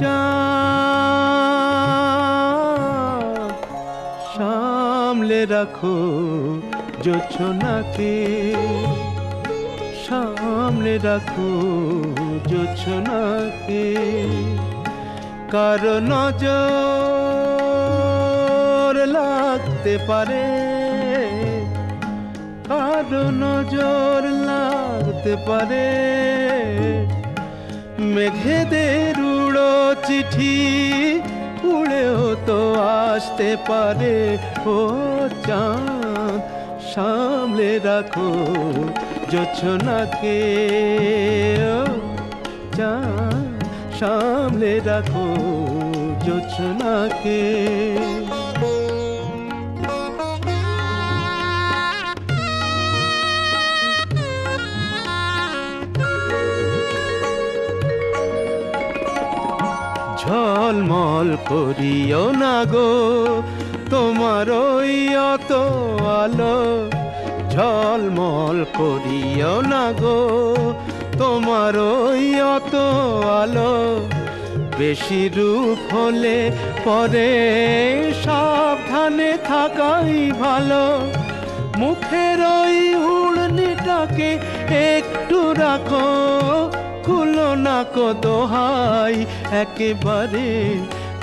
চাঁদ, সামলে রাখো জোছনাকে। সামলে রাখো জোছনাকে। কারও নজর লাগতে পারে, কারও নজর লাগতে পারে। মেঘেদের উড়ো চিঠি, উড়েও তো আসতে পারে। ও চাঁদ, সামলে রাখো জোছনাকে ও চাঁদ, সামলে রাখো জোছনাকে ঝলমল করিও না গো। তোমার ওই অত আলো ঝলমল করিও না গো। তোমার ওই অত আলো বেশি রূপ হলে পরে সাবধানে থাকাই ভালো। মুখের ওই উড়নিটাকে একটু রাখো। না কো দোহাই, একেবারে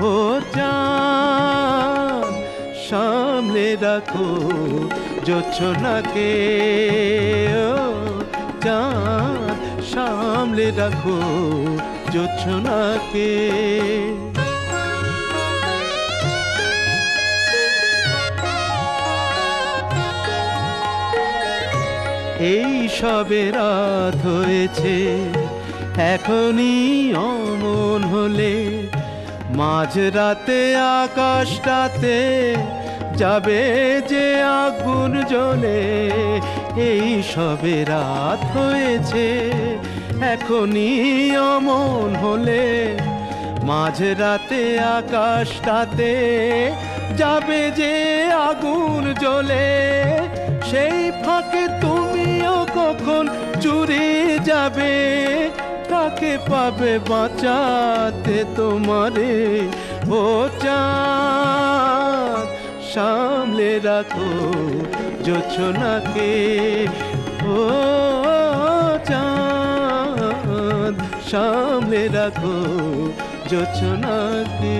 ও চাঁদ। সামলে রাখো জোছনাকে, ও চাঁদ। সামলে রাখো জোছনাকে। এই সবে রাত হয়েছে। এখনই অমন হলে মাঝ রাতে আকাশটাতে যাবে যে আগুন জ্বলে। এই সবে রাত হয়েছে, এখনই অমন হলে মাঝ রাতে আকাশটাতে যাবে যে আগুন জ্বলে। সেই ফাঁকে তুমিও কখন চুরি যাবে কাকে পাবে বাঁচাতে তোমারে? ও চাঁদ সামলে রাখো যোছনাকে ও চাঁদ সামলে রাখো জোছনাকে।